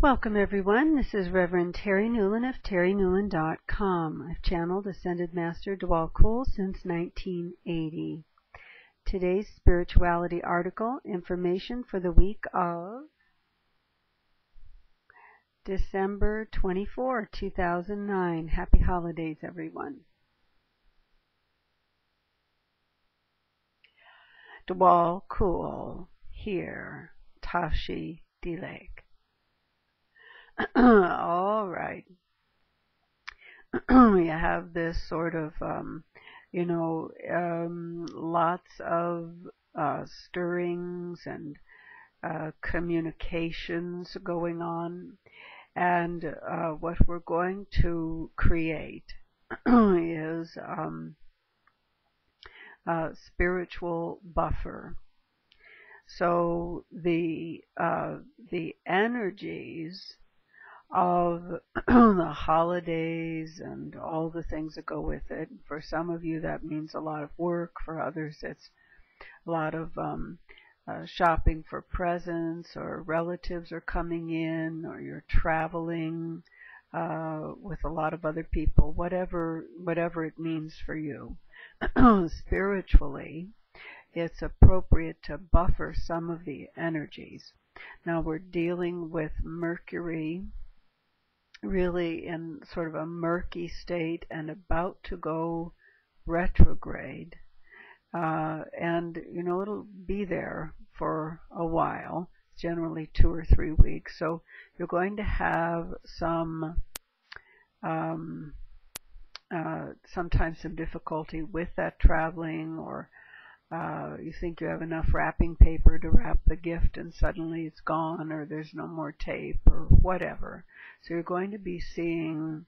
Welcome everyone. This is Reverend Terri Newlon of terrinewlon.com. I've channeled Ascended Master Djwhal Khul since 1980. Today's spirituality article, information for the week of December 24, 2009. Happy holidays everyone. Djwhal Khul here, Tashi Delek. All right. we have this sort of, um, you know, um, lots of uh, stirrings and uh, communications going on. And uh, what we're going to create is um, a spiritual buffer. So the uh, the energies of the holidays and all the things that go with it. For some of you, that means a lot of work. For others, it's a lot of um, uh, shopping for presents, or relatives are coming in, or you're traveling uh, with a lot of other people. Whatever, whatever it means for you. Spiritually, it's appropriate to buffer some of the energies. Now we're dealing with Mercury really in sort of a murky state and about to go retrograde. Uh, and, you know, it'll be there for a while, generally two or three weeks. So you're going to have some, um, uh, sometimes some difficulty with that traveling or uh, you think you have enough wrapping paper to wrap the gift and suddenly it's gone or there's no more tape or whatever. So you're going to be seeing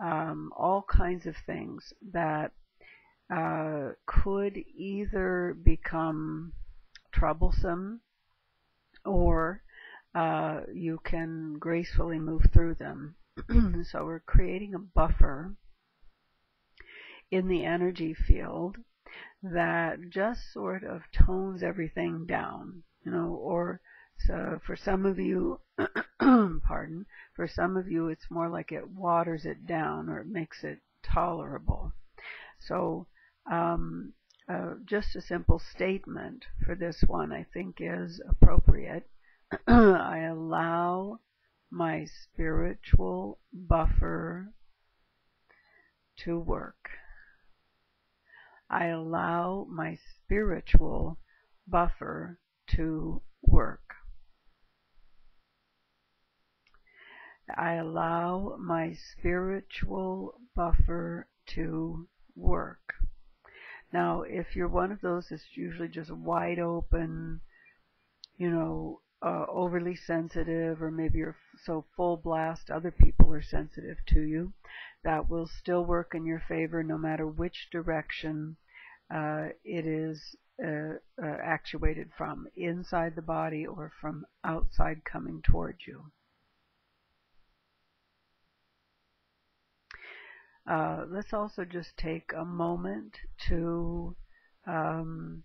um, all kinds of things that uh, could either become troublesome or uh, you can gracefully move through them. so we're creating a buffer in the energy field that just sort of tones everything down, you know, or so for some of you, pardon, for some of you it's more like it waters it down or it makes it tolerable. So um, uh, just a simple statement for this one I think is appropriate. I allow my spiritual buffer to work. I allow my spiritual buffer to work. I allow my spiritual buffer to work. Now, if you're one of those that's usually just wide open, you know, uh, overly sensitive, or maybe you're so full blast other people are sensitive to you, that will still work in your favor no matter which direction uh, it is uh, uh, actuated from inside the body or from outside coming towards you. Uh, let's also just take a moment to um,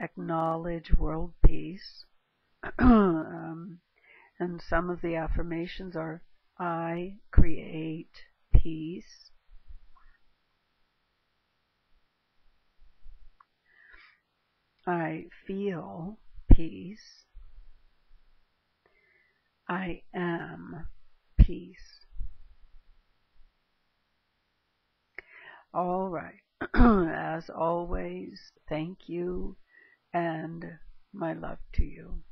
acknowledge world peace. um, and some of the affirmations are I create peace. I feel peace. I am peace. All right. As always, thank you and my love to you.